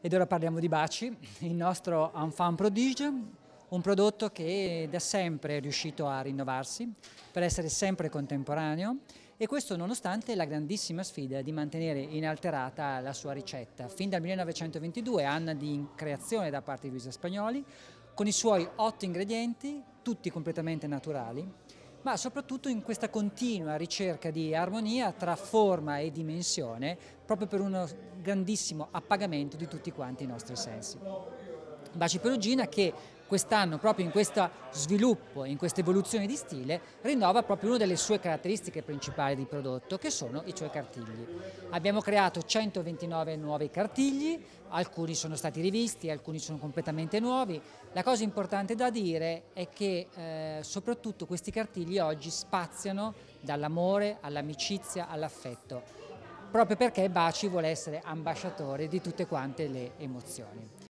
Ed ora parliamo di Baci, il nostro enfant prodige, un prodotto che da sempre è riuscito a rinnovarsi per essere sempre contemporaneo e questo nonostante la grandissima sfida di mantenere inalterata la sua ricetta. Fin dal 1922, anno di creazione da parte di Luisa Spagnoli, con i suoi otto ingredienti, tutti completamente naturali, ma soprattutto in questa continua ricerca di armonia tra forma e dimensione, proprio per uno grandissimo appagamento di tutti quanti i nostri sensi. Baci Perugina che quest'anno proprio in questo sviluppo, in questa evoluzione di stile, rinnova proprio una delle sue caratteristiche principali di prodotto, che sono i suoi cartigli. Abbiamo creato 129 nuovi cartigli, alcuni sono stati rivisti, alcuni sono completamente nuovi. La cosa importante da dire è che eh, soprattutto questi cartigli oggi spaziano dall'amore all'amicizia all'affetto, proprio perché Baci vuole essere ambasciatore di tutte quante le emozioni.